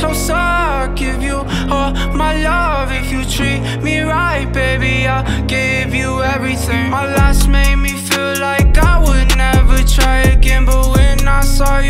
closer, I'll give you all my love. If you treat me right, baby, I'll give you everything. My last made me feel like I would never try again. But when I saw you